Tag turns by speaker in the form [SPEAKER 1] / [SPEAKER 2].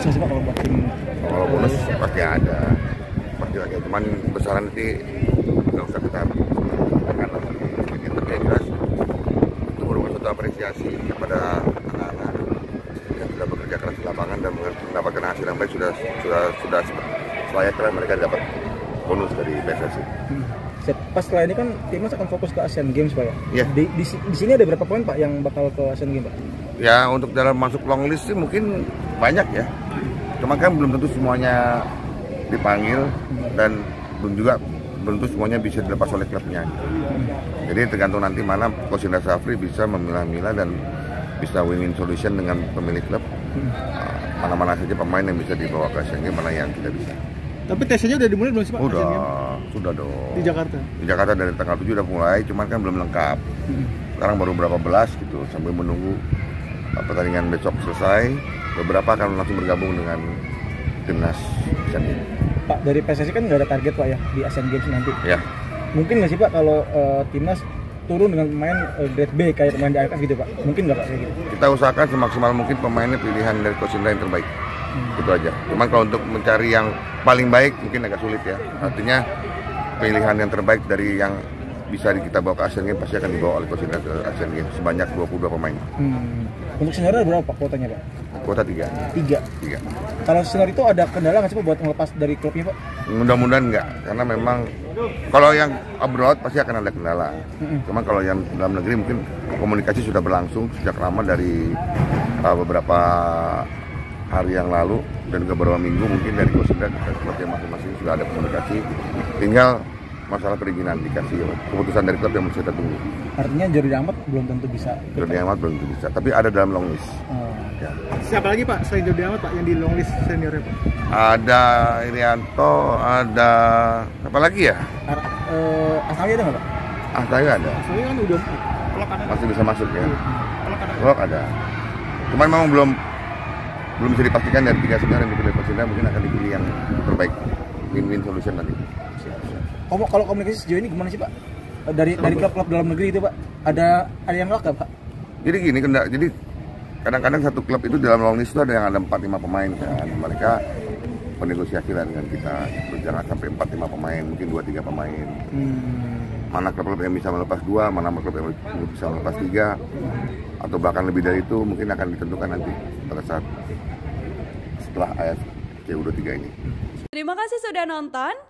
[SPEAKER 1] bonus nggak sih pak kalau buat tim
[SPEAKER 2] kalau bonus pasti ada pasti ada cuman besaran nanti nggak usah kita tekan tapi yang jelas itu merupakan suatu apresiasi kepada anak-anak yang sudah bekerja keras di lapangan dan mendapatkan hasil yang baik sudah sudah sudah selayaknya mereka dapat bonus dari PSSI.
[SPEAKER 1] Hmm. Pas setelah ini kan timnas akan fokus ke Asian Games pak ya.
[SPEAKER 2] Iya.
[SPEAKER 1] Di, di, di sini ada berapa poin pak yang bakal ke Asian Games pak?
[SPEAKER 2] Ya untuk dalam masuk long list sih mungkin banyak ya. Cuma kan belum tentu semuanya dipanggil dan belum juga belum tentu semuanya bisa dilepas oleh klubnya. Jadi tergantung nanti mana Coach Indra Safri bisa memilah-milah dan bisa win-win solution dengan pemilik klub. Mana-mana saja pemain yang bisa dibawa ke Asian Games, mana yang tidak bisa.
[SPEAKER 3] Tapi tesnya udah dimulai belum sih Pak?
[SPEAKER 2] Udah, sudah dong.
[SPEAKER 3] Di Jakarta?
[SPEAKER 2] Di Jakarta dari tanggal 7 udah mulai, cuman kan belum lengkap. Sekarang baru berapa belas gitu, sambil menunggu uh, pertandingan besok selesai. Beberapa akan langsung bergabung dengan timnas Asian Games.
[SPEAKER 1] Pak dari PSSI kan nggak ada target pak ya di Asian Games nanti.
[SPEAKER 2] Ya,
[SPEAKER 1] Mungkin nggak sih pak kalau eh, timnas turun dengan pemain eh, grade B kayak pemain di AFF gitu pak? Mungkin nggak pak kayak gitu?
[SPEAKER 2] kita usahakan semaksimal mungkin pemainnya pilihan dari Coach Indra yang terbaik. Itu aja. Cuman kalau untuk mencari yang paling baik mungkin agak sulit ya. Artinya pilihan yang terbaik dari yang bisa kita bawa ke Asian Games pasti akan dibawa oleh Coach Indra ke Asian Games sebanyak 22 pemain.
[SPEAKER 1] Hmm. Untuk senior berapa pak kuotanya pak?
[SPEAKER 2] Kuota 3.
[SPEAKER 1] Tiga.
[SPEAKER 2] 3.
[SPEAKER 1] Kalau senior itu ada kendala nggak sih pak buat ngelepas dari klubnya pak?
[SPEAKER 2] Mudah-mudahan enggak, karena memang kalau yang abroad pasti akan ada kendala.
[SPEAKER 1] Mm-mm.
[SPEAKER 2] Cuman kalau yang dalam negeri mungkin komunikasi sudah berlangsung sejak lama dari uh, beberapa hari yang lalu dan beberapa minggu mungkin dari Kosida ke klubnya masing-masing sudah ada komunikasi. Tinggal masalah perizinan dikasih keputusan dari klub yang masih kita tunggu.
[SPEAKER 1] Artinya Jordi Amat belum tentu bisa.
[SPEAKER 2] Jordi Amat belum tentu bisa, tapi ada dalam long list.
[SPEAKER 1] Oh.
[SPEAKER 2] Ya.
[SPEAKER 3] Siapa lagi Pak selain Jordi Amat Pak yang di long list seniornya Pak?
[SPEAKER 2] Ada Irianto, ada apa lagi ya?
[SPEAKER 1] Ar eh, Asnawi ada nggak pak?
[SPEAKER 2] Ah, saya ada.
[SPEAKER 3] Soalnya kan udah ada.
[SPEAKER 2] Masih bisa masuk ya.
[SPEAKER 3] Pelak ada.
[SPEAKER 2] Blok ada. Cuman memang belum belum bisa dipastikan dari tiga senior yang dipilih Indra mungkin akan dipilih yang terbaik win-win solution nanti.
[SPEAKER 1] Kalau kalau komunikasi sejauh ini gimana sih pak? Eh, Dari dari klub-klub dalam negeri itu pak, ada ada yang nggak pak?
[SPEAKER 2] Jadi gini, kenda- jadi kadang-kadang satu klub itu dalam long list itu ada yang ada 4-5 pemain kan. Mereka bernegosiasi lah dengan kita. Jangan sampai 4-5 pemain, mungkin 2-3 pemain.
[SPEAKER 1] Hmm.
[SPEAKER 2] Mana klub-klub yang bisa melepas dua, mana klub yang bisa melepas tiga, atau bahkan lebih dari itu mungkin akan ditentukan nanti pada saat setelah AFC U23 ini.
[SPEAKER 4] Terima kasih sudah nonton.